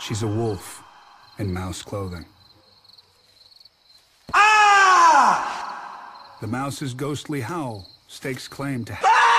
She's a wolf in mouse clothing. Ah! The mouse's ghostly howl stakes claim to. Ah!